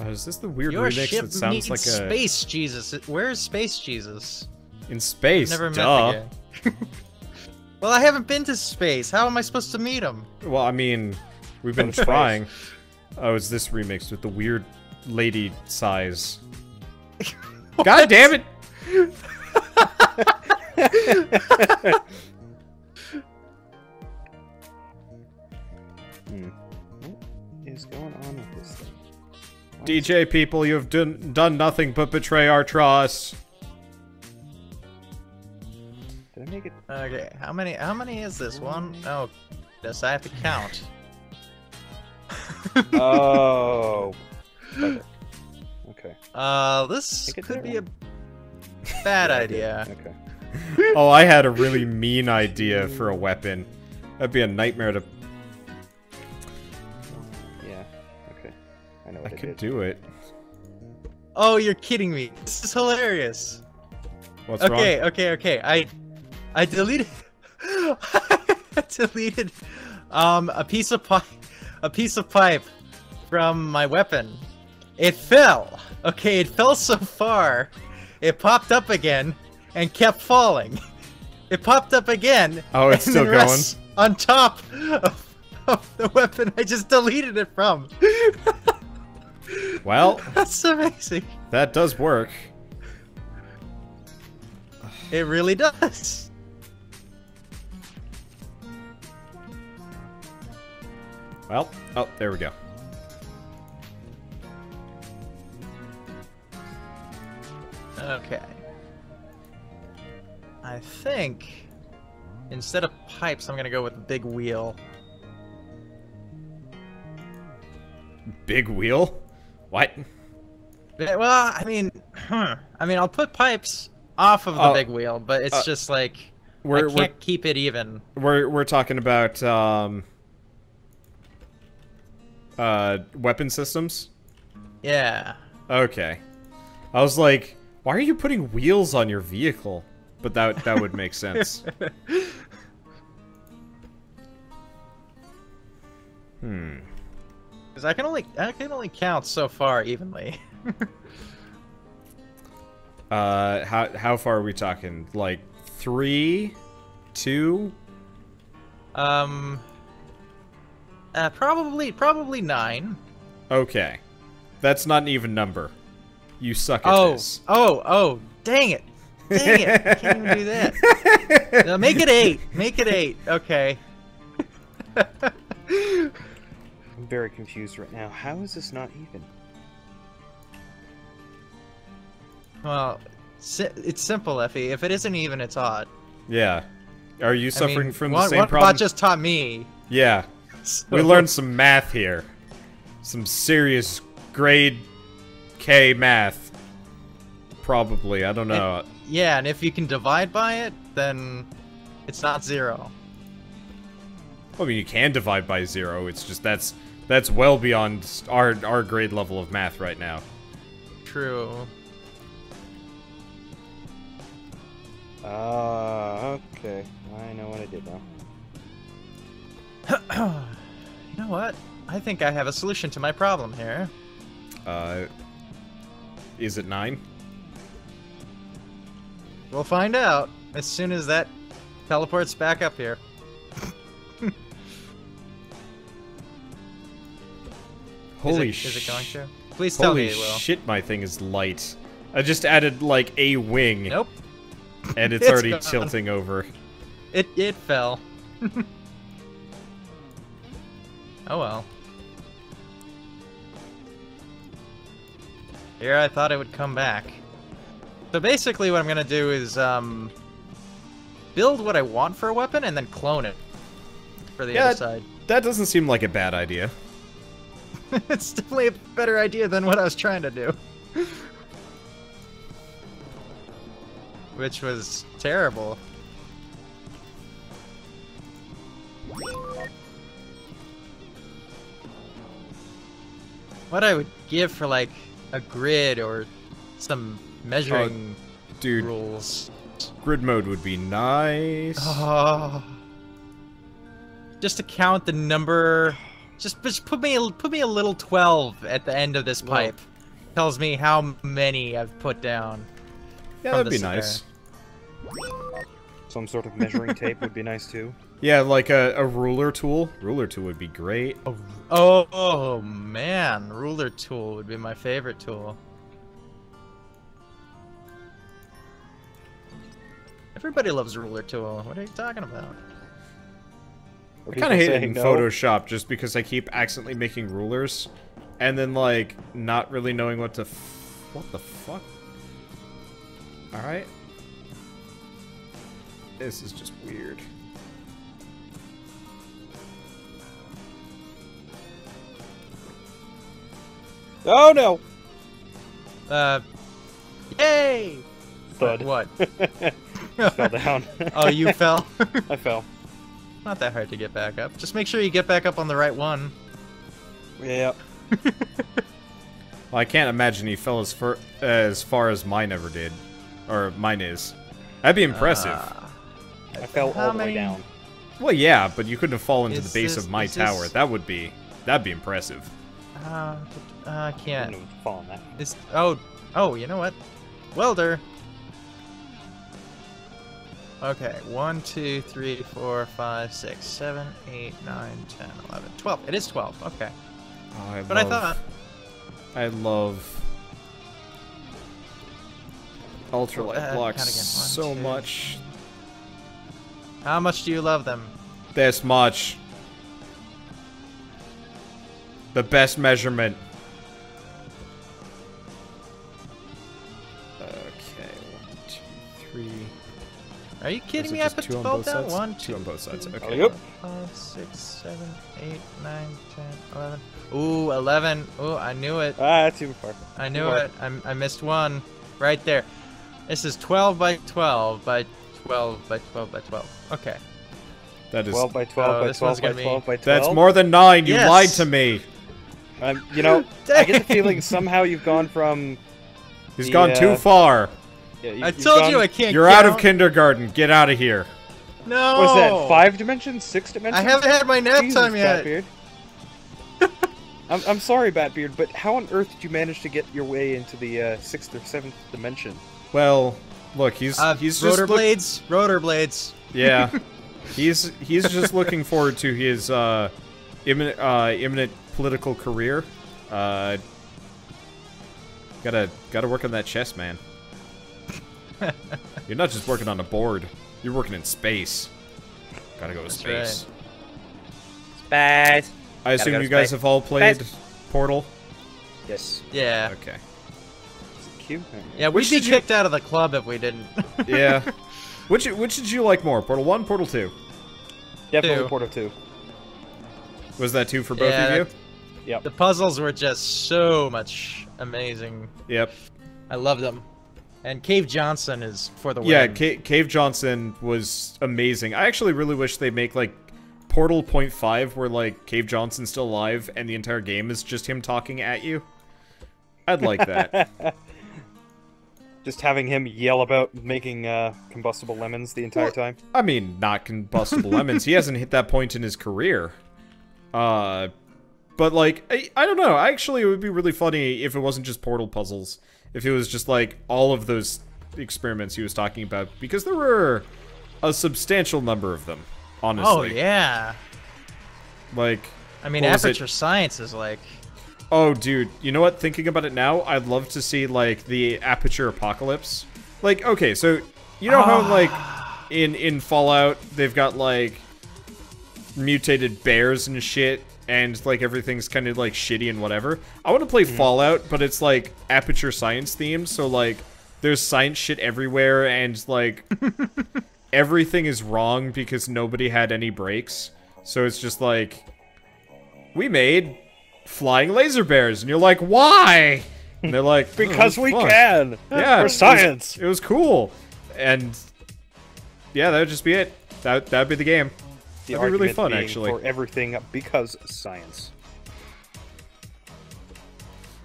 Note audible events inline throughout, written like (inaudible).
Oh, is this the weird Your remix ship that sounds needs like a Space Jesus. Where's Space Jesus? in space? Never met duh. guy. (laughs) well, I haven't been to space. How am I supposed to meet him? Well, I mean, we've been (laughs) trying. Oh, it's this remix with the weird lady size. (laughs) God damn it! DJ people, you have done, done nothing but betray our trust. Did I make it? Okay, how many? How many is this one? Oh, yes, I have to count. (laughs) Oh. bugger. Okay. Uh, this could did be a bad Yeah, idea. Okay. Oh, I had a really mean idea for a weapon. That'd be a nightmare to. Know I what I, could did. do it. Oh, you're kidding me! This is hilarious. What's okay, wrong? okay, okay. I, I deleted, (laughs) I deleted, um, a piece of pipe, a piece of pipe, from my weapon. It fell. Okay, it fell so far, it popped up again, and kept falling. It popped up again. Oh, it's and still then going? On top of, of the weapon I just deleted it from. (laughs) Well, (laughs) That's amazing. that does work. It really does. Well, oh, there we go. Okay. I think instead of pipes, I'm gonna go with big wheel. Big wheel? What? Well, I mean, hmm, I mean, I'll put pipes off of the Oh, big wheel, but it's uh, just like We're I we're can't keep it even. we're we're talking about um uh weapon systems. Yeah. Okay. I was like, why are you putting wheels on your vehicle? But that that would make sense. (laughs) Hmm. Because I can only I can only count so far evenly. (laughs) Uh, how how far are we talking? Like three, two? um. Uh, probably probably nine. Okay, that's not an even number. You suck at Oh, this. oh, oh! Dang it! Dang it! I can't even do that. (laughs) No, make it eight. Make it eight. Okay. (laughs) I'm very confused right now. How is this not even? Well, si it's simple, Effie. If it isn't even, it's odd. Yeah. Are you I suffering mean, from one, the same one problem? bot just taught me. Yeah. (laughs) We learned some math here. Some serious grade K math. Probably. I don't know. Yeah, and if you can divide by it, then it's not zero. I mean, you can divide by zero. It's just that's that's well beyond our our grade level of math right now. True. Ah, okay. I know what I did now. (clears throat) You know what? I think I have a solution to my problem here. Uh, is it nine? We'll find out as soon as that teleports back up here. Holy is it, is it going to? Please tell me it will. shit! My thing is light. I just added like a wing, Nope. and (laughs) it's, It's already gone. tilting over. It it fell. (laughs) oh well. Here I thought it would come back. So basically what I'm gonna do is um build what I want for a weapon and then clone it for the Yeah. other side. That doesn't seem like a bad idea. (laughs) it's definitely a better idea than what I was trying to do. Which was terrible. What I would give for like a grid or some measuring oh, Dude, rules. grid mode would be nice. Oh. Just to count the number (sighs) (sighs) (sighs) Just, just put me, a- put me a little twelve at the end of this Well- pipe. Tells me how many I've put down. Yeah, that'd be center. nice. Some sort of measuring tape would be nice too. Yeah, like a, a ruler tool. Ruler tool would be great. Oh, oh, oh man, ruler tool would be my favorite tool. Everybody loves ruler tool. What are you talking about? Are I kind of hate it in no? Photoshop just because I keep accidentally making rulers, and then like not really knowing what to. F what the fuck? All right. This is just weird. Oh no! Uh, yay! Thud. What? (laughs) Fell down. (laughs) oh, you fell? (laughs) I fell. Not that hard to get back up. Just make sure you get back up on the right one. Yeah. (laughs) Well, I can't imagine he fell as far as far as mine ever did, or mine is. That'd be impressive. Ah. I fell all the way down. well, yeah, but you couldn't have fallen to the base this- of my tower. this- That would be that'd be impressive. Uh, uh, I can't. Wouldn't have fallen that. It's oh oh you know what? Welder. Okay, one, two, three, four, five, six, seven, eight, nine, ten, eleven, twelve. It is twelve. Okay, Oh, I but I thought I love ultralight blocks. One, so two. much. how much do you love them? This much. The best measurement. Are you kidding me? I put two on twelve both down. sides? One, Two two, on both sides, three, okay. four, Yep. five, six, seven, eight, nine, ten, eleven. Ooh, eleven. Ooh, I knew it. Ah, that's too far. I knew Four. it. I, I missed one. Right there. This is 12 by 12 by 12 by 12 by 12. Okay. That is. 12 by 12 Oh, by 12 by gonna be- 12 by 12. That's more than nine. You Yes. lied to me. Um, you know, (laughs) I get the feeling somehow you've gone from. He's The, gone too uh, far. Yeah, you, I told gone, you I can't You're out of count. kindergarten. Get out of here. No. Was that five dimensions, six dimensions? I haven't had my nap Jesus, time yet. Batbeard. (laughs) I'm, I'm sorry, Batbeard, but how on earth did you manage to get your way into the uh, sixth or seventh dimension? Well, look, he's Uh, he's just rotor look- blades. Rotor blades. Yeah, (laughs) he's he's just looking forward to his uh, imminent uh, imminent political career. Uh, gotta gotta work on that chess, man. (laughs) You're not just working on a board. You're working in space. Gotta go to That's space. Space. I assume go you guys space. have all played Space. Portal. Yes. Yeah. Okay. Cute. Yeah, we'd Which be did you- kicked out of the club if we didn't. (laughs) Yeah. (laughs) which which did you like more, Portal One, Portal Two? Definitely Two. Portal 2. Was that two for both Yeah, of you? Yep. The puzzles were just so much amazing. Yep. I love them. And Cave Johnson is for the win. Yeah, Ca Cave Johnson was amazing. I actually really wish they make like Portal Point Five, where like Cave Johnson's still alive and the entire game is just him talking at you. I'd like that. (laughs) Just having him yell about making uh, combustible lemons the entire Well- time. I mean, not combustible (laughs) lemons. He hasn't hit that point in his career. Uh, but like, I, I don't know. Actually, it would be really funny if it wasn't just portal puzzles. If it was just like all of those experiments he was talking about, because there were a substantial number of them. Honestly. Oh yeah. Like, I mean, What was it? Aperture Science is like. oh, dude, you know what? Thinking about it now, I'd love to see like the Aperture Apocalypse. Like, okay, so you know how ah. like in in Fallout they've got like mutated bears and shit, and like everything's kind of like shitty and whatever. I want to play mm-hmm. Fallout, but it's like Aperture Science themed, so like there's science shit everywhere, and like (laughs) everything is wrong because nobody had any breaks. So it's just like we made flying laser bears, and you're like, why? And they're like, "Oh, Because it's we fun." can! Yeah, it For was- science! It was cool, and yeah, that would just be it. That that'd be the game. The That'd be really fun, being actually. For everything because science.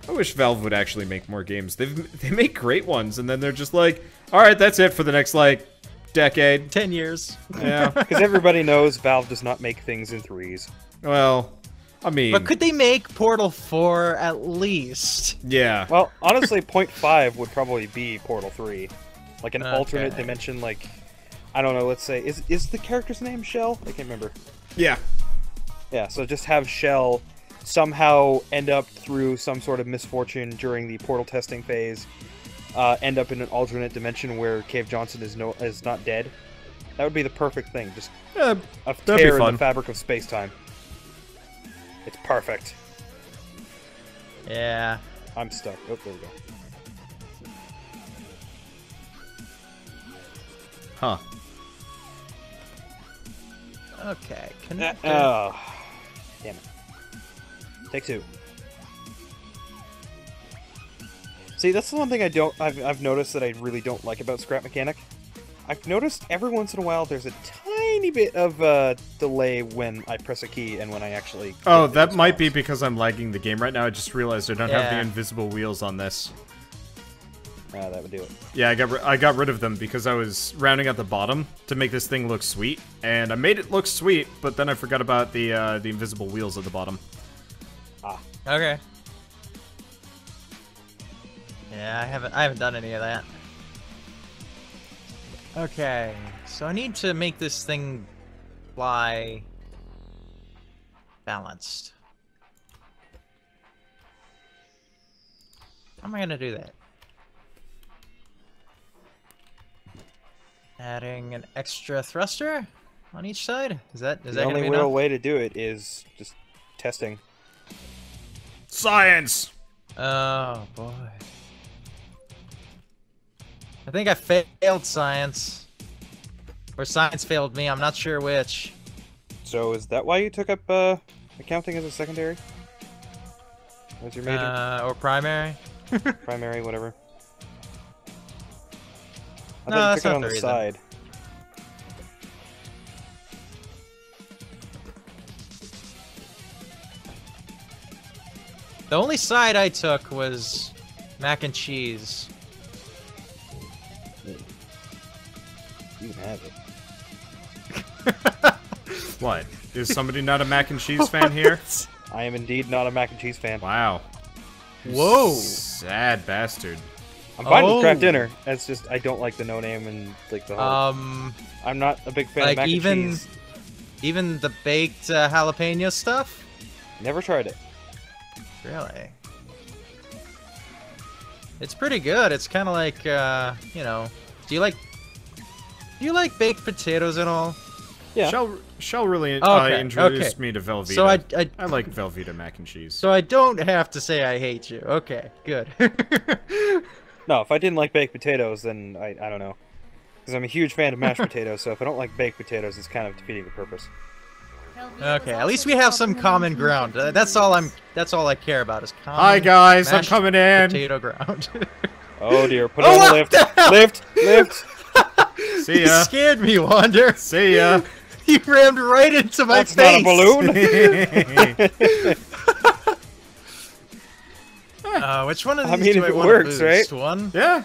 I wish Valve would actually make more games. They (laughs) they make great ones, and then they're just like, all right, that's it for the next like decade. 10 years. Yeah. (laughs) Because everybody knows Valve does not make things in threes. well, I mean, But could they make Portal 4 at least? yeah. Well, honestly, (laughs) point five would probably be Portal Three, like an alternate dimension. Like, I don't know. Let's say is is the character's name Chell? I can't remember. Yeah. Yeah, so just have Chell somehow end up through some sort of misfortune during the portal testing phase, uh, end up in an alternate dimension where Cave Johnson is no is not dead. That would be the perfect thing. Just Uh, a That'd be tear in the fabric of space time. It's perfect. Yeah. I'm stuck. Oh, there we go. huh. Okay. Uh, Connect. oh, damn it. Take two. See, that's the one thing I don't. I've, I've noticed that I really don't like about Scrap Mechanic. I've noticed every once in a while there's a tiny bit of uh, delay when I press a key and when I actually. Oh, that might be because I'm lagging the game right now. I just realized I don't have the invisible wheels on this. Ah, that would do it. Yeah, I got I got rid of them because I was rounding out the bottom to make this thing look sweet, and I made it look sweet, but then I forgot about the uh, the invisible wheels at the bottom. Ah. Okay. Yeah, I haven't I haven't done any of that. Okay, so I need to make this thing fly balanced. How am I gonna do that? Adding an extra thruster on each side? Is that is the that gonna only be real enough? way to do it is just testing. Science. Oh boy. I think I failed science. Or science failed me, I'm not sure which. So is that why you took up uh, accounting as a secondary? As your major, Uh, or primary? (laughs) primary, whatever. I No, thought you that's took not on the the reason. side. The only side I took was mac and cheese. You can have it. (laughs) What? Is somebody not a mac and cheese fan here? (laughs) I am indeed not a mac and cheese fan. Wow. Whoa. Sad bastard. I'm fine with Kraft Oh. dinner. It's just I don't like the no name and like the whole. Um, I'm not a big fan like of mac even- and cheese. even the baked uh, jalapeno stuff? Never tried it. Really? It's pretty good. It's kind of like, uh, you know, do you like, do you like baked potatoes at all? Yeah. Shell Shell really Oh, uh, introduced okay. me to Velveeta. So I, I, I like Velveeta mac and cheese. so I don't have to say I hate you. Okay, good. (laughs) No, if I didn't like baked potatoes, then I I don't know. Because I'm a huge fan of mashed (laughs) potatoes, so if I don't like baked potatoes, it's kind of defeating the purpose. okay, at least we have some common ground. Uh, that's all I'm. That's all I care about is common. Hi guys, I'm mashed coming in. Potato ground. (laughs) Oh dear, put Oh, on the lift. the hell? Lift, lift. (laughs) See you ya. scared me, Wander. See ya. You rammed right into my That's not a balloon. (laughs) Uh, which one of these I mean, do if I it want works, to right? boost? One, yeah.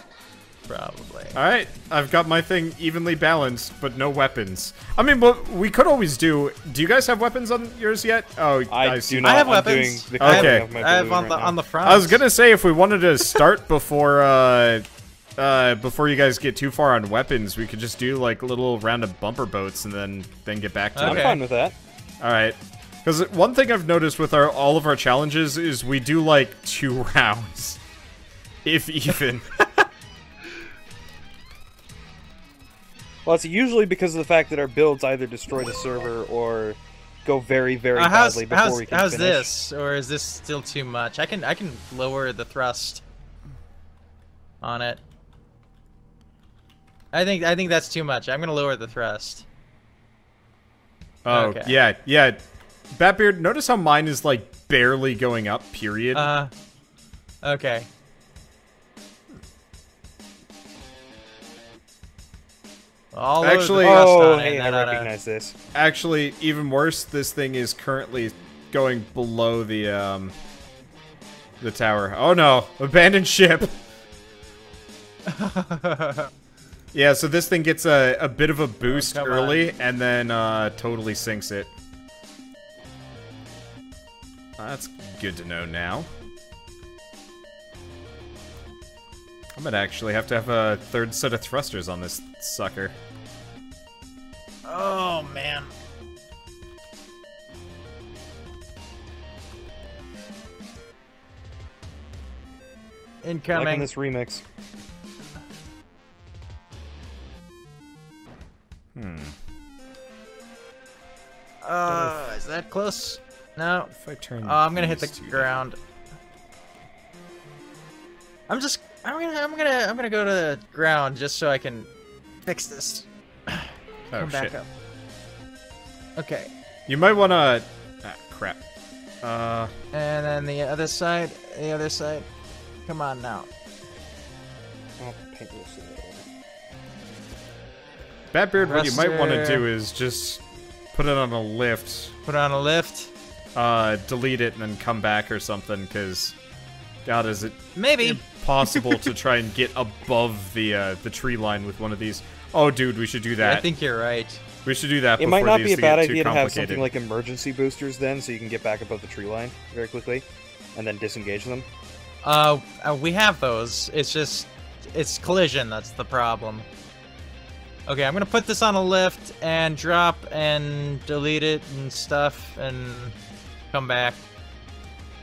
probably. All right, I've got my thing evenly balanced, but no weapons. I mean, what we could always do. Do you guys have weapons on yours yet? Oh, I see. do not. I have I'm weapons. doing the I have- of my I have balloon on the right on the front. I was gonna say if we wanted to start (laughs) before uh, uh, before you guys get too far on weapons, we could just do like little round of bumper boats and then then get back to I'm it. Okay. fine with that. All right. Because one thing I've noticed with our all of our challenges is we do like two (laughs) rounds, if even. (laughs) Well, it's usually because of the fact that our builds either destroy the server or go very, very Uh, how's badly before how's, we can how's finish. this? Or is this still too much? I can I can lower the thrust on it. I think I think that's too much. I'm gonna lower the thrust. Oh Okay. yeah, yeah. Batbeard, notice how mine is like barely going up. Period. Uh, okay. All load the Actually- Oh, hey, I and uh, recognize this. Actually, even worse. This thing is currently going below the um the tower. Oh no, abandoned ship. (laughs) Yeah, so this thing gets a, a bit of a boost come early and then uh, totally sinks it. That's good to know now. I might actually have to have a third set of thrusters on this sucker. Oh man. Incoming. Liking Incoming. this remix. Hmm. Uh, is that close? No. If I turn. Oh, I'm gonna hit the two ground. I'm just. I'm gonna. I'm gonna. I'm gonna go to the ground just so I can fix this. down- (sighs) Come Oh back shit! up. Okay. You might wanna. Ah, crap. Uh, And then the other side. The other side. Come on now. I'll paint this in there. Batbeard, what you might want to do is just put it on a lift, Put it on a lift. Uh, delete it, and then come back or something. Because, God, is it Maybe. impossible to (laughs) try and get above the uh, the tree line with one of these? Oh, dude, we should do that. I think you're right. we should do that. It might not be a bad get too idea to have something like emergency boosters then, so you can get back above the tree line very quickly, and then disengage them. Uh, uh, we have those. It's just, it's collision that's the problem. Okay, I'm gonna put this on a lift and drop and delete it and stuff and come back.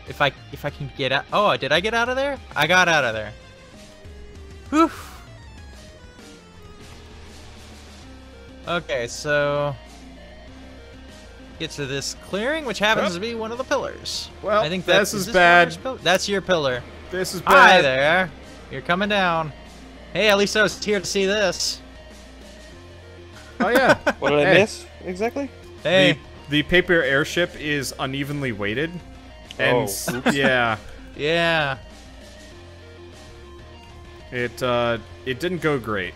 If I if I can get out. Oh, did I get out of there? I got out of there. Whew. Okay, so get to this clearing, which happens Oh. to be one of the pillars. Well, I think this that's is this bad. That's your pillar. This is bad. Hi there. You're coming down. Hey, at least I was here to see this. Oh yeah. (laughs) What did I miss exactly? Hey. The, the paper airship is unevenly weighted. And Oh, oops. yeah, (laughs) Yeah. it uh it didn't go great.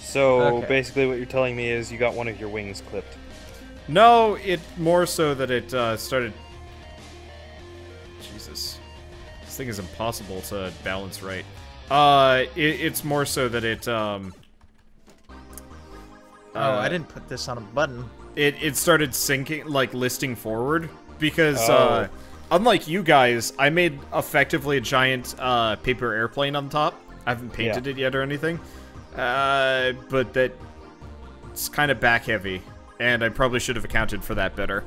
So Okay. basically, what you're telling me is you got one of your wings clipped. No, it more so that it uh, started. Jesus, this thing is impossible to balance right. Uh, it, it's more so that it um. Oh, uh, I didn't put this on a button. It it started sinking, like listing forward because uh, Oh. unlike you guys, I made effectively a giant uh paper airplane on top. I haven't painted it yet or anything. Uh, but that it's kind of back heavy, and I probably should have accounted for that better.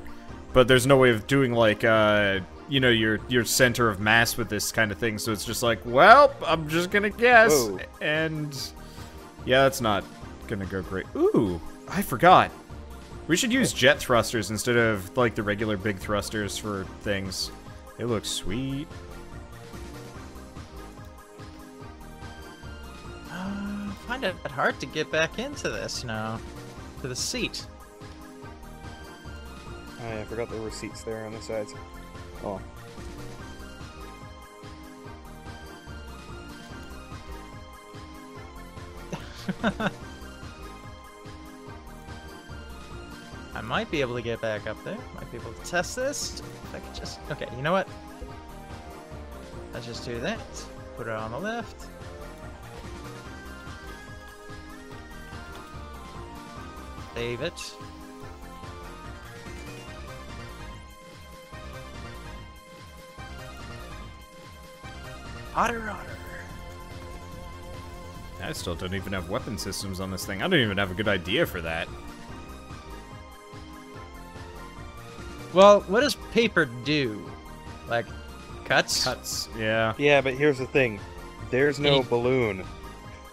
But there's no way of doing like uh, you know, your your center of mass with this kind of thing. So it's just like, well, I'm just gonna guess, Whoa. and yeah, that's not gonna go great. Ooh, I forgot. We should use jet thrusters instead of like the regular big thrusters for things. It looks sweet. Uh, I find it hard to get back into this now. To the seat. Oh, yeah, I forgot there were seats there on the sides. Oh, (laughs) might be able to get back up there. Might be able to test this. If I could just. Okay, you know what? Let's just do that. Put it on the left. Save it. Otter, otter. I still don't even have weapon systems on this thing. I don't even have a good idea for that. Well, what does paper do? Like, cuts? Cuts. Yeah. yeah, but here's the thing: there's no Any- balloon.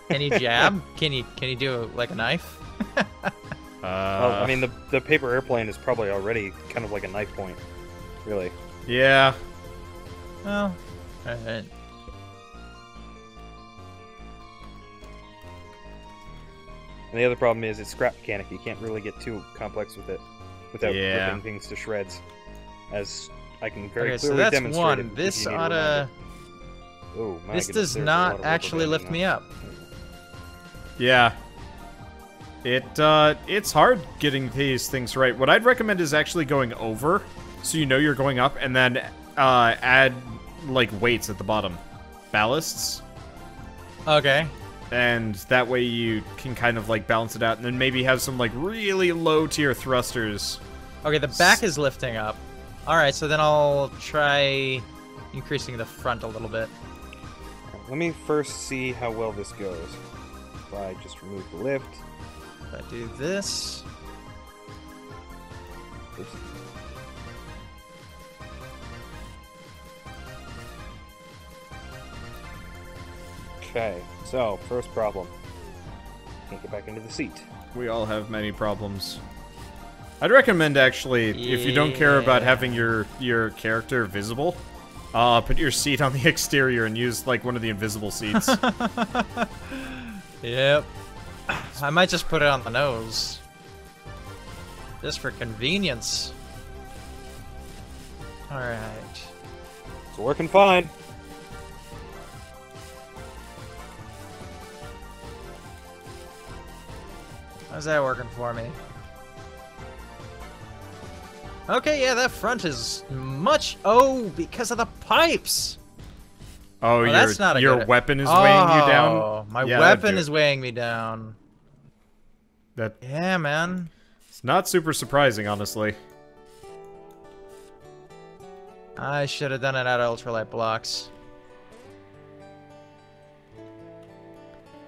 Can he jab? (laughs) can he can he do like a knife? Uh, (laughs) Well, I mean, the the paper airplane is probably already kind of like a knife point, really. yeah. Well, alright. And the other problem is it's scrap mechanic. You can't really get too complex with it without Yeah. ripping things to shreds. As I can very Okay, so clearly that's demonstrate. one. it This you need a oughta. reminder. Oh, my This goodness, does there's a lot not actually lift now. me up. Yeah. It uh it's hard getting these things right. What I'd recommend is actually going over so you know you're going up and then uh add like weights at the bottom. Ballasts. Okay. And that way you can kind of like balance it out and then maybe have some like really low tier thrusters. Okay, the back is lifting up. Alright, so then I'll try increasing the front a little bit. Let me first see how well this goes. If I just remove the lift. If I do this. Oops. Okay, so first problem. Can't get back into the seat. We all have many problems. I'd recommend actually, if you don't care about having your your character visible, uh, put your seat on the (laughs) exterior and use like one of the invisible seats. (laughs) Yep. I might just put it on the nose. Just for convenience. Alright. It's working fine. How's that working for me? Okay, yeah, that front is much. Oh, because of the pipes. Oh, your that's not your good- weapon is weighing you Oh, down. My Yeah, weapon do is weighing me down. That Yeah, man. it's not super surprising, honestly. I should have done it out of ultralight blocks.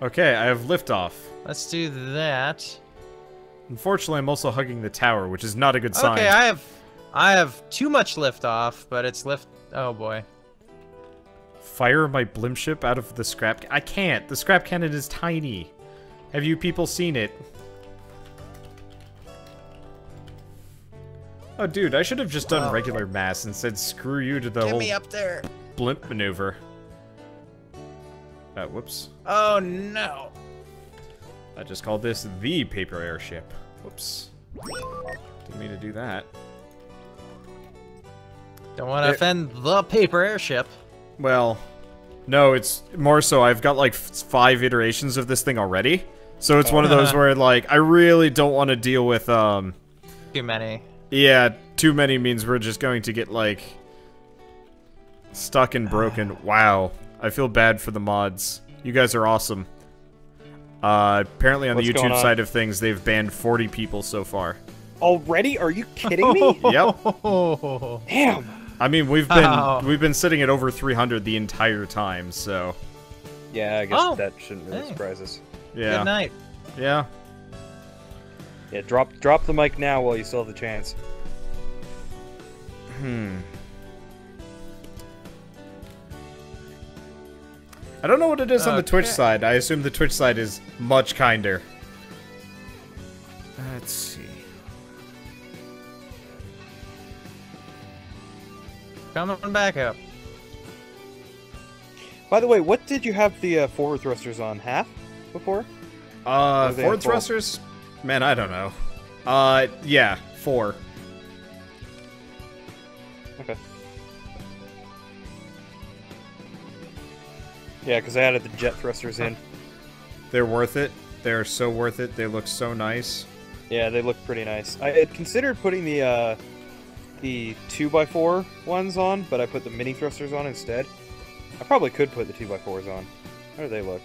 Okay, I have liftoff. Let's do that. Unfortunately, I'm also hugging the tower, which is not a good sign. Okay, I have, I have too much lift off, but it's lift. Oh boy. Fire my blimp ship out of the scrap. I can't. The scrap cannon is tiny. Have you people seen it? Oh, dude, I should have just done Wow. regular mass and said screw you to the Get whole me up there. blimp maneuver. Uh, whoops. Oh no. I just called this the paper airship. Whoops. Didn't mean to do that. Don't want to offend the paper airship. Well, no, it's more so I've got like f- five iterations of this thing already. So it's one of those (laughs) where like I really don't want to deal with um Too many. yeah, too many means we're just going to get like stuck and broken. (sighs) Wow. I feel bad for the mods. You guys are awesome. Uh apparently on What's the YouTube on? side of things they've banned 40 people so far. Already? Are you kidding me? (laughs) Yep. Oh. (laughs) Damn. I mean, we've been Wow. we've been sitting at over 300 the entire time, so Yeah, I guess Oh, that shouldn't really hey. surprise us. yeah. Good night. Yeah. Yeah, drop drop the mic now while you still have the chance. Hmm. I don't know what it is on the Twitch side. I assume the Twitch side is much kinder. Let's see. Coming back up. By the way, what did you have the uh, forward thrusters on? Half before? Uh, Or forward thrusters? Man, I don't know. Uh, yeah, four. Okay. Yeah, because I added the jet thrusters in. They're worth it. They're so worth it. They look so nice. Yeah, they look pretty nice. I had considered putting the uh, the two x four ones on, but I put the mini thrusters on instead. I probably could put the two x fours on. How do they look?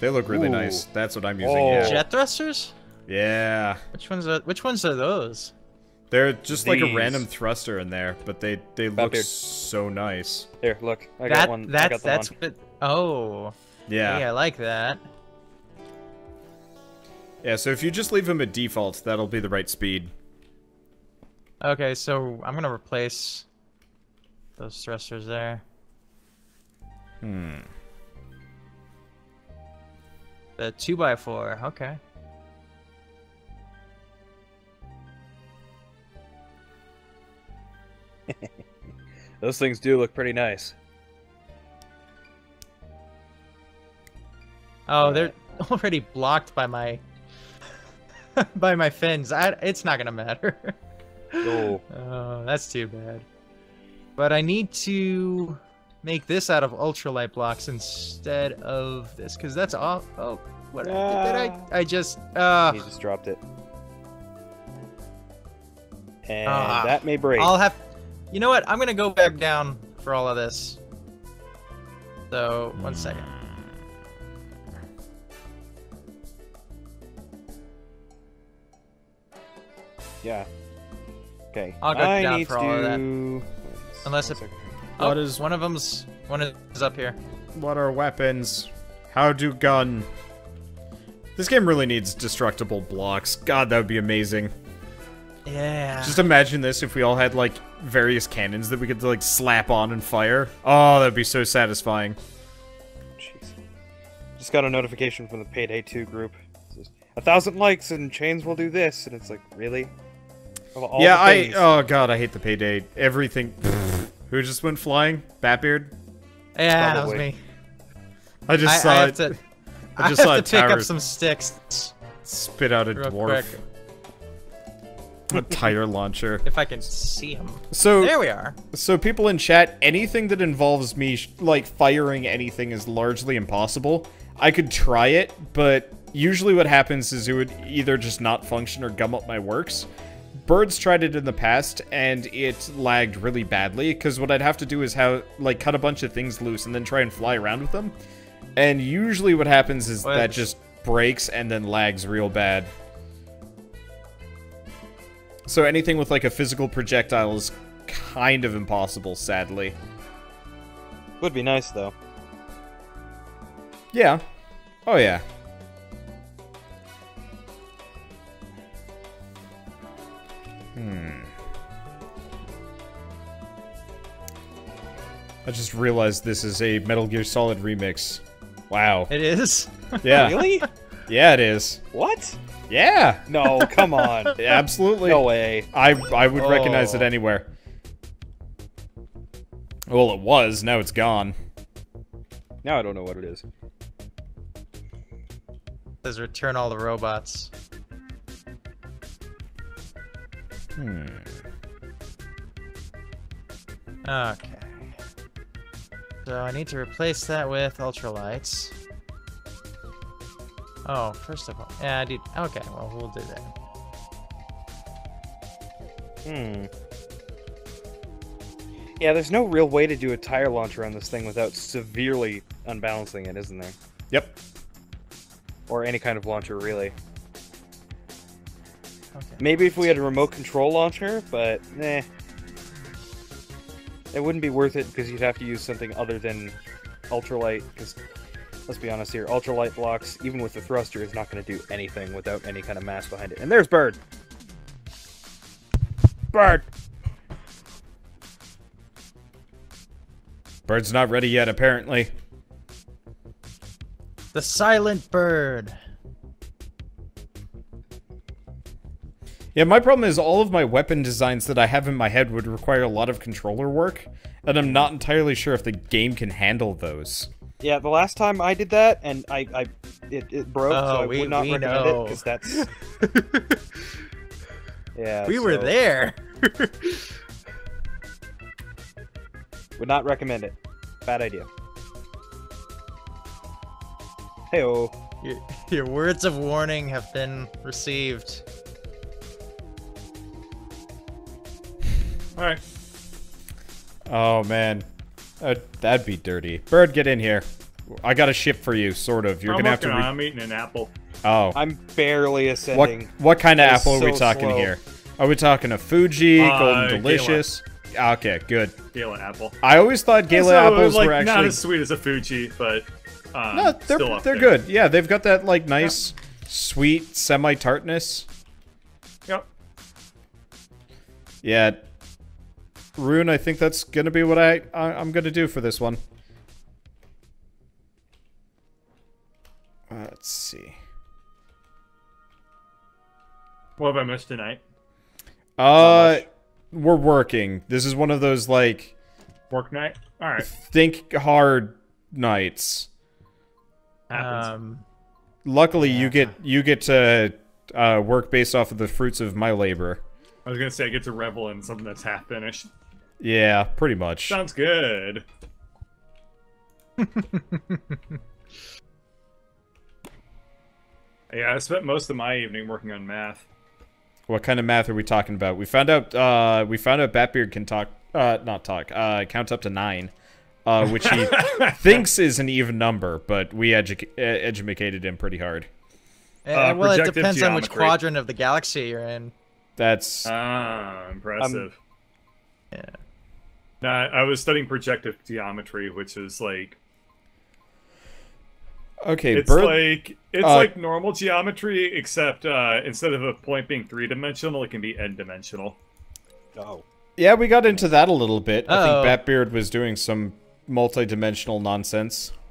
They look really Ooh. nice. That's what I'm using. Oh. Yeah. Jet thrusters? Yeah. Which ones are which ones are those? They're just like a random thruster in there, but they they About look here. so nice. There, look. I got that one. I got the that's one. what Oh. Yeah. Hey, I like that. Yeah, so if you just leave them at default, that'll be the right speed. Okay, so I'm gonna replace those thrusters there. Hmm. The two by four. Okay. (laughs) Those things do look pretty nice. Oh, they're (laughs) already blocked by my (laughs) by my fins. I, it's not gonna matter. Oh, (laughs) Oh, that's too bad. But I need to make this out of ultralight blocks instead of this, because that's all. Oh, what did I? Ah. I just. Uh, he just dropped it. And Ah, that may break. I'll have. You know what? I'm gonna go back down for all of this. So one second. Yeah. Okay. I'll go I down need for all of that. to... Unless it- second. Oh, What is- one of them's one is up here. What are weapons? How do gun? This game really needs destructible blocks. God, that would be amazing. Yeah. Just imagine this if we all had like various cannons that we could like slap on and fire. Oh, that'd be so satisfying. Jeez. Just got a notification from the Payday 2 group. A thousand likes and chains will do this, and it's like, really? Of all yeah, the I. Oh god, I hate the payday. Everything. (laughs) Who just went flying? Batbeard. yeah, that was me. I just I, saw I have it. to. I (laughs) I just have saw to a pick tower up some sticks spit out a real dwarf. quick A tire launcher. (laughs) if I can see him. So There we are. So people in chat, anything that involves me sh- like firing anything is largely impossible. I could try it, but usually what happens is it would either just not function or gum up my works. Birds tried it in the past and it lagged really badly because what I'd have to do is how like cut a bunch of things loose and then try and fly around with them. And usually what happens is that just breaks and then lags real bad. So anything with like a physical projectile is kind of impossible, sadly. Would be nice, though. Yeah. Oh yeah. I just realized this is a Metal Gear Solid remix. Wow. It is. Yeah. (laughs) Really? Yeah, it is. what? Yeah. No, come on. (laughs) Absolutely. No way. I I would recognize it Oh. anywhere. Well, it was. Now it's gone. Now I don't know what it is. Says return all the robots. Hmm. Okay. So I need to replace that with ultralights. Oh, first of all, yeah, I did. Okay, well we'll do that. Hmm. Yeah, there's no real way to do a tire launcher on this thing without severely unbalancing it, isn't there? Yep. Or any kind of launcher, really. Okay. Maybe if we had a remote control launcher, but eh. It wouldn't be worth it because you'd have to use something other than ultralight. Because let's be honest here, ultralight blocks, even with the thruster, is not going to do anything without any kind of mass behind it. And there's Bird. Bird. Bird's not ready yet, apparently. The silent bird. Yeah, my problem is all of my weapon designs that I have in my head would require a lot of controller work, and I'm not entirely sure if the game can handle those. Yeah, the last time I did that, and I, I it, it broke, so Oh, I we- would not recommend know. it because that's. (laughs) yeah. we were there. (laughs) Would not recommend it. Bad idea. Heyo. your, your words of warning have been received. All right. Oh man, uh, that'd be dirty. Bird, get in here. I got a ship for you, sort of. You're I'm gonna have to. working on. Re- I'm eating an apple. oh, I'm barely what ascending. what kind of It's apple are we talking slow. here? Are we talking a Fuji, Uh, Golden Gala. Delicious? Okay, good. Gala apple. I always thought Gala So, apples like, were actually not as sweet as a Fuji, but um, no, they're still up they're there. good. Yeah, they've got that like nice, sweet semi tartness. Yep. Yeah. Rune, I think that's gonna be what I, I I'm gonna do for this one. Uh, let's see. What have I missed tonight? Uh, we're working. This is one of those like Work night. All right. think hard nights. Happens. Um, Luckily, you get you get to uh, work based off of the fruits of my labor. I was gonna say I get to revel in something that's half finished. Yeah, pretty much. Sounds good. (laughs) yeah, I spent most of my evening working on math. What kind of math are we talking about? We found out. Uh, we found out Batbeard can talk. Uh, not talk. Uh, count up to nine, uh, which he (laughs) thinks is an even number, but we edu- uh, educated him pretty hard. eh, well, it projective depends on which quadrant of the galaxy you're in. That's Ah, impressive. Yeah. Nah, I was studying projective geometry, which is like okay. it's Bird, like it's uh, like normal geometry, except uh, instead of a point being three dimensional, it can be n dimensional. Oh. yeah, we got into that a little bit. Uh-oh. I think Batbeard was doing some multi-dimensional nonsense. (laughs)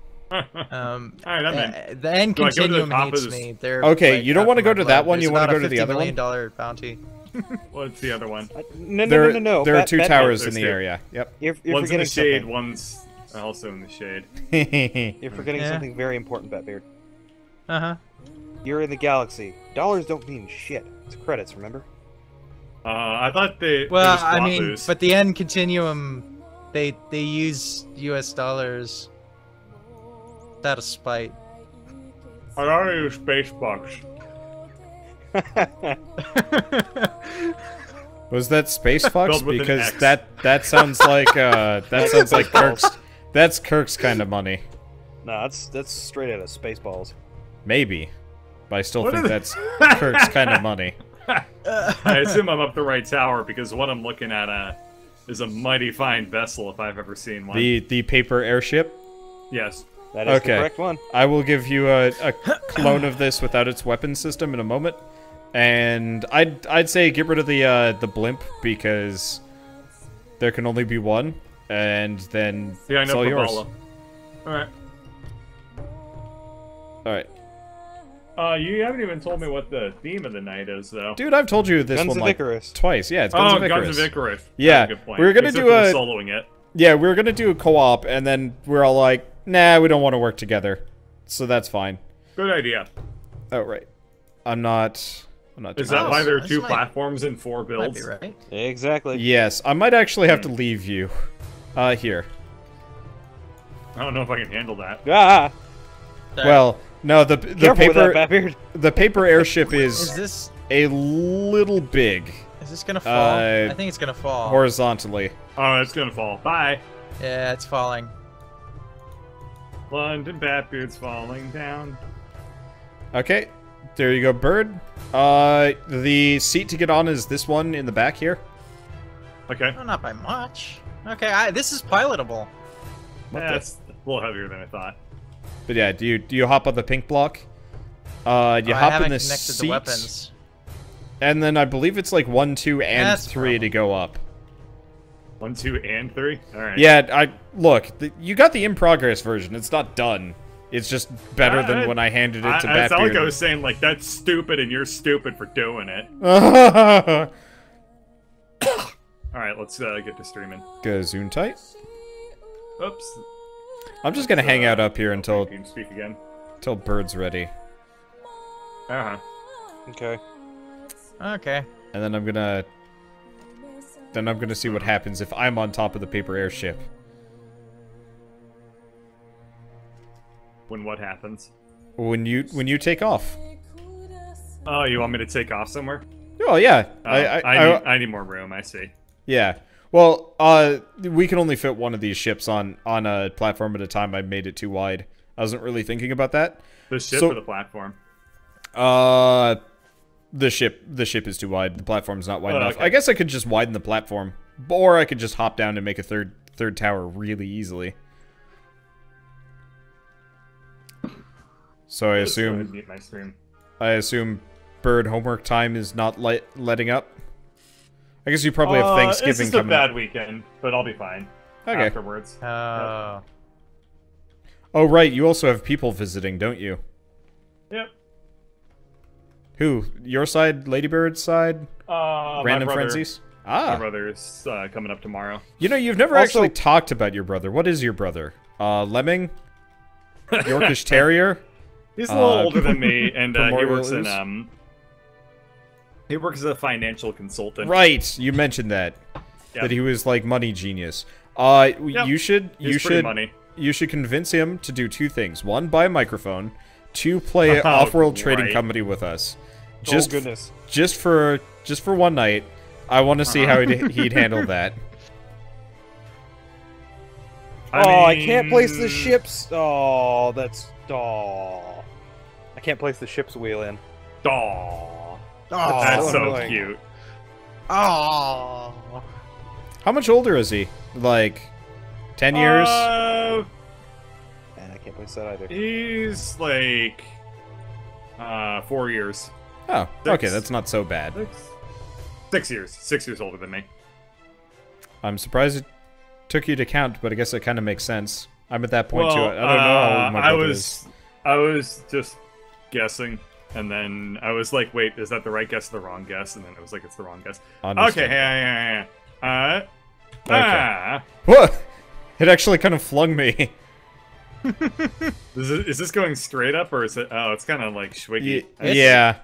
Um, Alright, I'm in. uh, the end Do I go to the continuum hates me. They're, Okay, like, you don't wanna go to that one, you wanna go to the other one? million dollar bounty. (laughs) What's the other one? Uh, No, no, There, no, no, no. there are two Bat- towers There's in the two. area. Yep. You're, you're one's in the shade, something. one's also in the shade. (laughs) You're forgetting Yeah. something very important, Batbeard. Uh huh. You're in the galaxy. Dollars don't mean shit. It's credits, remember? Uh, I thought they. Well, it I mean, Quaboos. but the end continuum, they they use U.S. dollars. Out of spite. I already use space bucks. Was that Space Fox? Spelled with an Because that that sounds like uh that sounds like Kirk's. That's Kirk's kind of money. no, that's that's straight out of Spaceballs. Maybe, but I still What think that's (laughs) Kirk's kind of money. (laughs) I assume I'm up the right tower because what I'm looking at uh, is a mighty fine vessel if I've ever seen one. The the paper airship. Yes. That is Okay. the correct one. I will give you a, a clone of this without its weapon system in a moment, and I'd I'd say get rid of the uh, the blimp because there can only be one, and then Yeah, I it's know all yours. Alright. All right, Uh, you haven't even told me what the theme of the night is, though. dude. I've told you this Guns one like Icarus. twice. Yeah, it's Guns oh, of Icarus. Guns of Icarus. Yeah, That's a good point. we were gonna Except do for a- soloing it. Yeah, we were gonna do a co-op, and then we are all like, nah, we don't want to work together, so that's fine. Good idea. Oh right, I'm not. I'm not. Is that why there are two might- platforms and four Might builds? be right. Exactly. Yes, I might actually have to leave you. Uh, here. I don't know if I can handle that. (laughs) Ah! Well, no, the the Careful paper that, the paper (laughs) airship Is is this a little big is this gonna fall? Uh, I think it's gonna fall. horizontally. Oh, it's gonna fall. Bye. Yeah, it's falling. London Batbeard's falling down. Okay, there you go, bird. Uh, the seat to get on is this one in the back here. Okay. Oh, not by much. Okay, I, this is pilotable. What Yeah, the- it's a little heavier than I thought. But yeah, do you do you hop on the pink block? Uh, you Oh, hop haven't in the connected seat, the weapons. and then I believe it's like one, two, and That's the three to go up. One, two, and three. All right. Yeah, I look. The, you got the in progress version. It's not done. It's just better Uh, than when I handed it I, to I- it's like I was saying like that's stupid and you're stupid for doing it. (laughs) All right, let's uh, get to streaming. Gazoon tight. Oops. I'm just gonna hang out up here until TeamSpeak again. until Bird's ready, Uh huh. Okay. Okay. and then I'm gonna then I'm gonna see what happens if I'm on top of the paper airship. When what happens? When you when you take off. Oh, you want me to take off somewhere? Oh yeah, I, I, I, I- need, I need more room. I see. yeah. Well, uh, we can only fit one of these ships on on a platform at a time. I made it too wide. I wasn't really thinking about that. The ship So- or the platform? Uh, the ship the ship is too wide. The platform's not wide Oh, enough. okay. I guess I could just widen the platform, or I could just hop down and make a third third tower really easily. So I Let's go ahead and assume my stream. I assume bird homework time is not let, letting up. I guess you probably have Uh, Thanksgiving It's just a coming bad up. weekend, but I'll be fine Okay. afterwards. Oh. Oh right, you also have people visiting, don't you? Yep. Who? Your side, Ladybird's side, Uh, random my brother, frenzies? My Ah, brother's uh, coming up tomorrow. you know you've never Also- actually talked about your brother. What is your brother? Uh, lemming, (laughs) Yorkish Terrier. He's a little Uh, older than me, (laughs) and uh, he works in um. He works as a financial consultant. Right, you mentioned that. Yep. That he was like money genius. Uh, Yep. you should He's you should money. you should convince him to do two things. One, buy a microphone. Two, play (laughs) Oh, off-world trading right. company with us. oh Just goodness. just for just for one night. I want to see how Uh-huh. he'd, he'd handle that. (laughs) oh, I can't place the ships. Oh, that's. Oh. I can't place the ship's wheel in. Aw, Oh, that's so so annoying. cute. Oh. How much older is he? Like, 10 years? Uh, Man, I can't place that either. he's like uh four years. oh, okay, that's not so bad. Six. Six years. Six years older than me. I'm surprised it took you to count, but I guess it kind of makes sense. I'm at that point well, too. I don't know how uh, old I was, is. I was just guessing, and then I was like, "Wait, is that the right guess or the wrong guess?" And then it was like, "It's the wrong guess." Okay, Understand. yeah, yeah, yeah. Uh, Okay. ah. What? (laughs) It actually kind of flung me. (laughs) Is, it, is this going straight up or is it? Oh, it's kind of like swiggy. Y- yeah,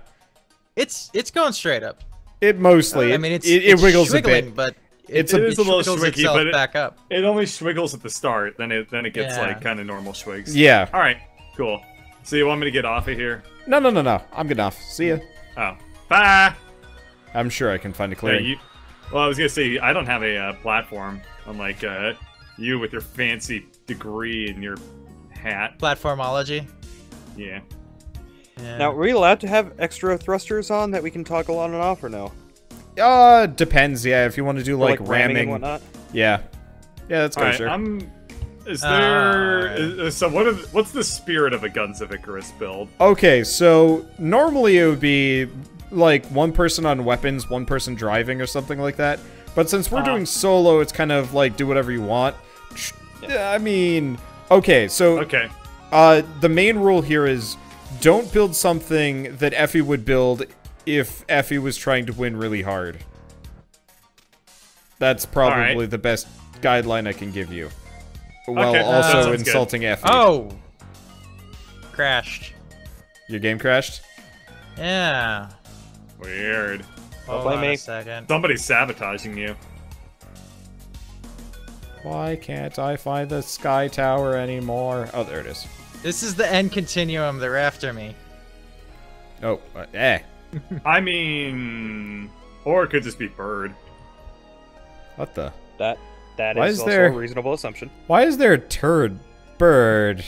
It's it's going straight up. it mostly. I mean, it's it, it wiggles a bit. but It's it, a- It is a little swiggles swiggy, but it- back up. It only swiggles at the start, then it then it gets Yeah. like kind of normal swigs. Yeah. All right, cool. So you want me to get off of here? No, no, no, no. I'm good enough. See ya. Oh, bye. I'm sure I can find a Yeah, you, well, I was gonna say I don't have a uh, platform, unlike uh, you with your fancy degree and your hat. Platformology. Yeah. Yeah. Now, are we allowed to have extra thrusters on that we can toggle on and off, or no? Uh, depends. Yeah, if you want to do Or, like, ramming ramming. and whatnot. yeah. Yeah, that's All good. right. sure. I'm. Is there? there? is- so what? Are, what's the spirit of a Guns of Icarus build? Okay, so normally it would be like one person on weapons, one person driving, or something like that. But since we're Uh-huh. doing solo, it's kind of like do whatever you want. I mean, okay, so Okay. uh, the main rule here is don't build something that Effie would build if Effie was trying to win really hard. That's probably right. the best guideline I can give you. While Okay, that also sounds good. insulting Effie. Oh. Crashed. Your game crashed? Yeah. Weird. Hold blame on me. a second. Somebody's sabotaging you. Why can't I find the sky tower anymore? Oh, there it is. This is the end continuum. They're after me. Oh, uh, eh. (laughs) I mean, or it could just be bird. What the? That that Why is, is also there- a reasonable assumption. Why is there a turd bird?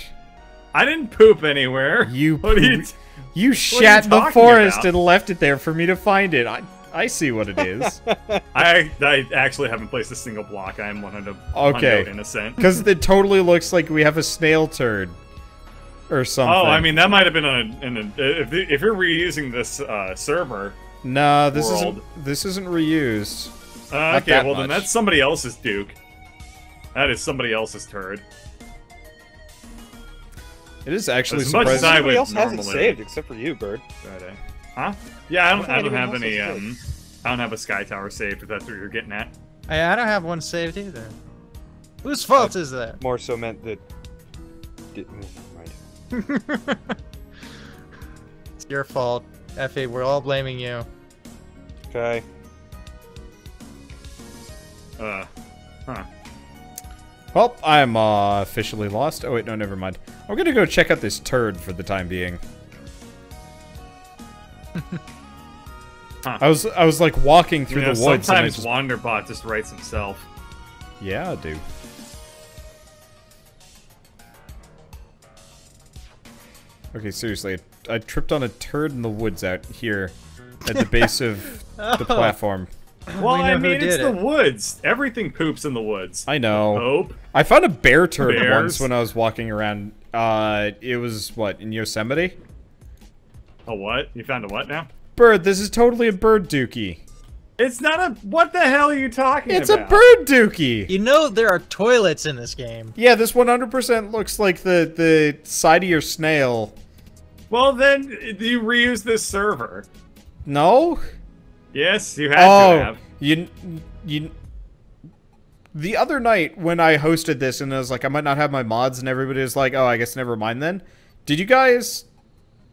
I didn't poop anywhere. You (laughs) What are you? poop- You you shat in the forest about? and left it there for me to find it. I I see what it is. (laughs) I I actually haven't placed a single block. I am 100 Okay. innocent. Because it totally looks like we have a snail turd. Or something. Oh, I mean that might have been on a, in a if if you're reusing this uh, server. Nah, this world. isn't this isn't reused. Uh, okay, that well then that's somebody else's Duke. That is somebody else's turd. It is actually As much as surprising. I Nobody would else has it saved except for you, Bird. Friday. Huh? Yeah, I don't. think I don't have any. Um, I don't have a sky tower saved. If that's what you're getting at. Hey, I don't have one saved either. Whose fault is that? More so meant that. Did, never mind. It's your fault, Effie. We're all blaming you. Okay. Uh, huh. Well, I'm uh, officially lost. Oh wait, no, never mind. I'm gonna go check out this turd for the time being. (laughs) Huh. I was I was like walking through You know, the woods and I sometimes just Wanderbot just writes himself. yeah, I do. Okay, seriously, I, I tripped on a turd in the woods out here at the base of (laughs) the platform. Well, We I mean, it's did the woods. Everything poops in the woods. I know. Hope. I found a bear turd Bears? once when I was walking around. Uh, it was what in Yosemite. A what? You found a what now? Bird, this is totally a bird dookie. It's not a. What the hell are you talking It's about? a bird dookie. You know there are toilets in this game. Yeah, this 100% looks like the the side of your snail. Well, then you reuse this server. No? Yes, you had to Oh, have. you you. The other night when I hosted this and I was like, I might not have my mods, and everybody was like, Oh, I guess never mind then. Did you guys?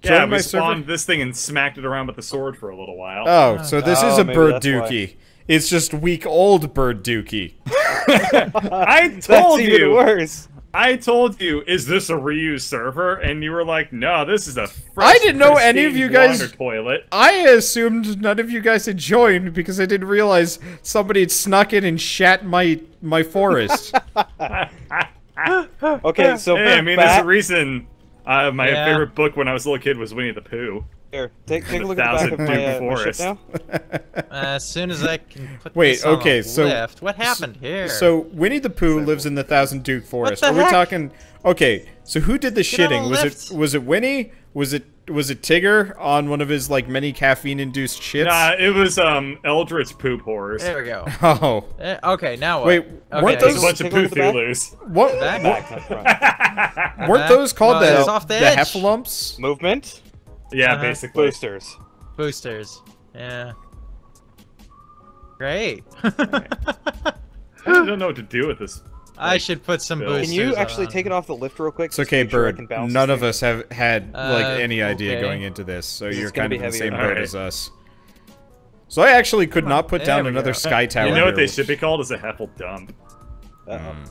Yeah, join we my spawned server? this thing and smacked it around with the sword for a little while. Oh, oh so this is Oh, a bird that's why. dookie. It's just weak old bird dookie. (laughs) (laughs) I That's told even you. worse. I told you, is this a reused server? And you were like, no, this is a fresh, I didn't know any of pristine you guys- toilet. I assumed none of you guys had joined because I didn't realize somebody had snuck in and shat my my forest. (laughs) (laughs) Okay, so Hey, I mean, there's a reason. Uh, my Yeah. favorite book when I was a little kid was Winnie the Pooh. Here, take, take a look at the back of thousand my, uh, my ship Forest. now. As soon as I can put Wait, this on okay, a so- lift. What happened here? So Winnie the Pooh lives in the Thousand Duke Forest. the Are we heck? talking? Okay, so who did the Get shitting? Was lift. it was it Winnie? Was it was it Tigger on one of his like many caffeine induced shits? Nah, it was um Eldritch poop horrors. there we go. (laughs) Oh, Eh, okay, now what? Wait, okay, weren't those- a bunch of Take a look back. What? Back? Back, not front. Weren't those called Well, the off the the edge. heffalumps? Movement, Yeah, Uh-huh. basically. boosters. Boosters. Yeah. Great. (laughs) I don't know what to do with this. I should put some Bill. boosters Can you actually on. take it off the lift real quick? It's okay, make sure Bird. None of us have had like Uh, any idea okay. going into this, so This you're kind of in the same enough. boat Alright. as us. So I actually could Come not put there down another go. sky tower. You know what they here. should be called? Is a Heffel dump. Uh-oh. Hmm.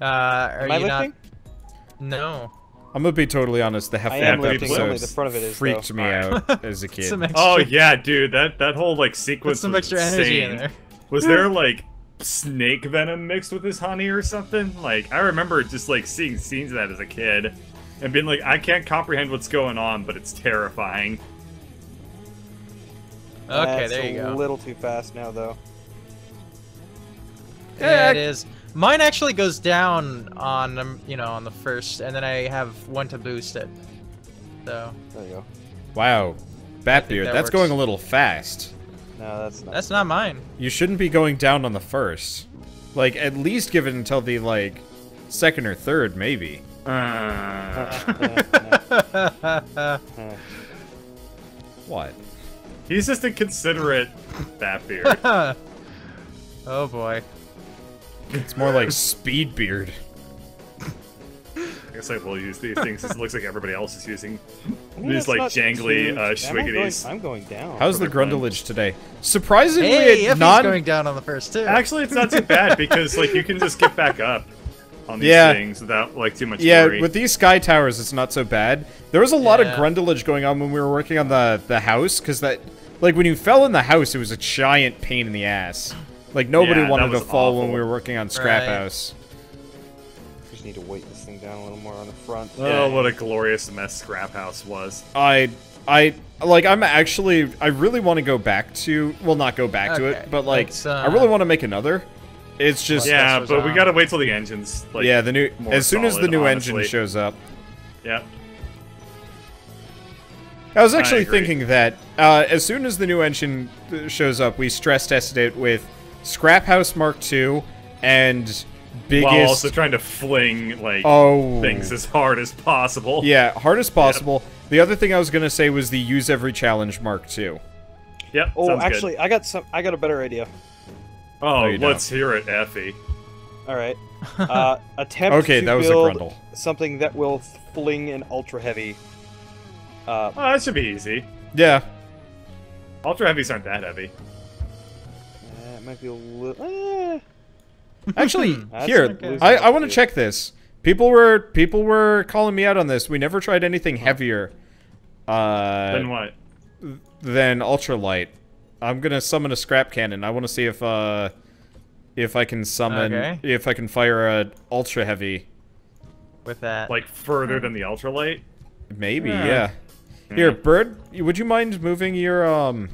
Uh, are Am I you lifting? not? No. I'm gonna be totally honest. The I am Heffalump lifting, only episodes the front of it is, freaked though. me Alright. out as a (laughs) kid. Extra, Oh yeah, dude, that that whole like Put sequence some was extra energy in there. Was there (laughs) like snake venom mixed with his honey or something? Like I remember just like seeing scenes of that as a kid and being like, I can't comprehend what's going on, but it's terrifying. Okay, That's there you go. a little too fast now, though. Yeah, it is. Mine actually goes down on um, you know on the first, and then I have one to boost it. So There you go. Wow, Batbeard, that that's works. going a little fast. No, that's not. that's not mine. You shouldn't be going down on the first. Like, at least give it until the like second or third, maybe. Uh, (laughs) What? he's just a considerate Batbeard. (laughs) oh boy. It's more like (laughs) speed beard. I guess I will use these things. It looks like everybody else is using Maybe these like jangly too- uh, Am I going- schwiggities. I'm going down. How's the Perfect, man. Grundlage today? Surprisingly, Hey, it Effie's non. going down on the first too. Actually, it's not too (laughs) bad because like you can just get back up on these Yeah. things without like too much yeah, worry. with these sky towers, it's not so bad. There was a lot Yeah. of Grundlage going on when we were working on the the house, because that, like, when you fell in the house, it was a giant pain in the ass. Like nobody Yeah, wanted to was fall when we were working on Scrap Right. House. Just need to weight this thing down a little more on the front. Oh, what a glorious mess Scrap House was. I I like I'm actually I really want to go back to well not go back to it but like let's, uh, I really want to make another. It's just yeah, Yeah, was but we gotta wait till the engines. Like, yeah, the new as soon as the new honestly. engine shows up. Yeah. I was actually agree. thinking that uh, as soon as the new engine uh, shows up, we stress tested it with Scrap House Mark II and biggest While also trying to fling like oh things as hard as possible. yeah hardest possible. The other thing I was gonna say was the use every challenge Mark II. Yep. Oh, sounds good. actually, I got some. I got a better idea. Oh, No, you don't. let's hear it, Effie. All right. (laughs) Uh, attempt Okay, to that was a grundle. something that will fling an ultra heavy. Uh, Oh, that should be easy. Yeah, Ultra heavies aren't that heavy. It might be a little. Eh. (laughs) Actually, (laughs) here not good. I, I want to check this. People were people were calling me out on this. We never tried anything heavier uh, then what? than ultralight. I'm gonna summon a scrap cannon. I want to see if uh if I can summon Okay. if I can fire a ultra heavy. with that. Like further than the ultralight? Maybe, Yeah. yeah. Here, bird, would you mind moving your um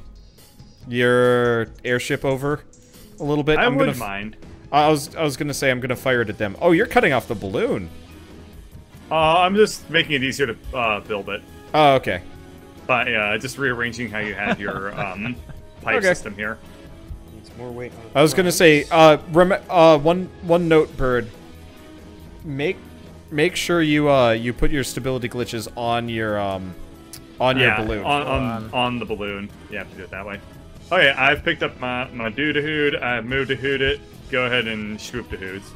your airship over a little bit? I I'm wouldn't gonna mind. I was I was gonna say I'm gonna fire it at them. Oh, you're cutting off the balloon. Uh, I'm just making it easier to uh, build it Oh, okay. by uh, just rearranging how you had your (laughs) um, pipe Okay. system here. Needs more weight. On the I was gonna say, uh, rem- uh, one one note, bird. Make make sure you uh you put your stability glitches on your um on yeah, your balloon. On, on, on. on the balloon. You have to do it that way. Okay, I've picked up my, my doo hood. I've moved to hood it. Go ahead and swoop the hoods.